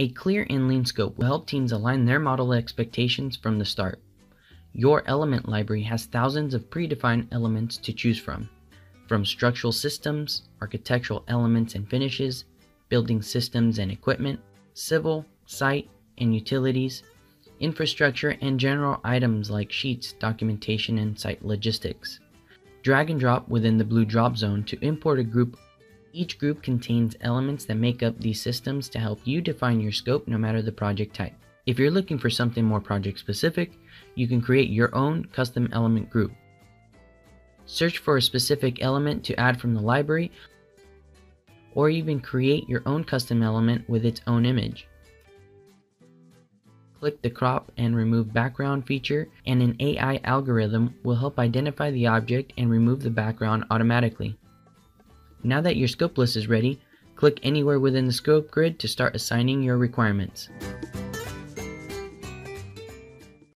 A clear and lean scope will help teams align their model expectations from the start. Your element library has thousands of predefined elements to choose from, from structural systems, architectural elements and finishes, building systems and equipment, civil, site, and utilities, infrastructure, and general items like sheets, documentation, and site logistics. Drag and drop within the blue drop zone to import a group each group contains elements that make up these systems to help you define your scope no matter the project type. If you're looking for something more project specific, you can create your own custom element group. Search for a specific element to add from the library, or even create your own custom element with its own image. Click the crop and remove background feature and an AI algorithm will help identify the object and remove the background automatically. Now that your scope list is ready, click anywhere within the scope grid to start assigning your requirements.